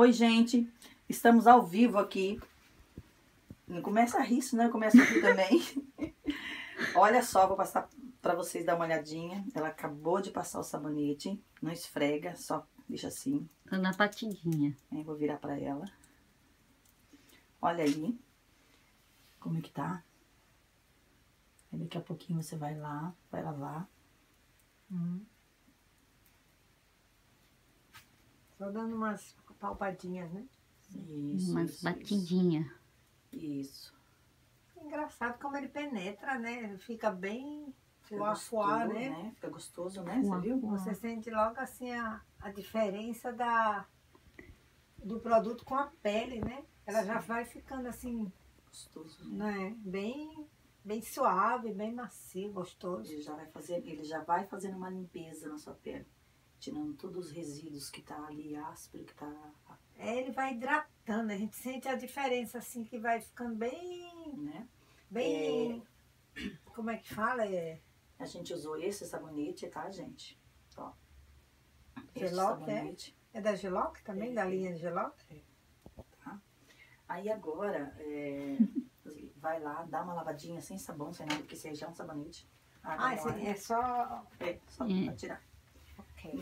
Oi, gente. Estamos ao vivo aqui. Não começa a rir, né? Eu começo a rir também. Olha só, vou passar para vocês dar uma olhadinha. Ela acabou de passar o sabonete. Não esfrega, só deixa assim. Na patidinha. É, vou virar para ela. Olha aí. Como é que tá? Aí daqui a pouquinho você vai lá, vai lavar. Uhum. Só dando umas palpadinhas, né? Isso, Umas isso, batidinhas. Isso. isso. Engraçado como ele penetra, né? Ele fica bem Fica fuá, fuá, gostoso, né? Fica gostoso, né? Fuá, Você viu? fuá. Você sente logo assim a, a diferença da, do produto com a pele, né? Ela já vai ficando assim, Gostoso. né? né? Bem, bem suave, bem macio, gostoso. Ele já vai fazer, ele já vai fazendo uma limpeza na sua pele, tirando todos os resíduos que tá ali áspero, que tá, É, ele vai hidratando, a gente sente a diferença assim, que vai ficando bem, né? bem, como é que fala? É, A gente usou esse sabonete, tá, gente? Ó. Geloc, é? sabonete. é da Geloc também, É, da é. linha de Geloc? Tá? Aí agora, é, vai lá, dá uma lavadinha sem sabão, sem nada, porque esse aí já é um sabonete. Ah, Agora, esse é só... é, só É. pra tirar. 可以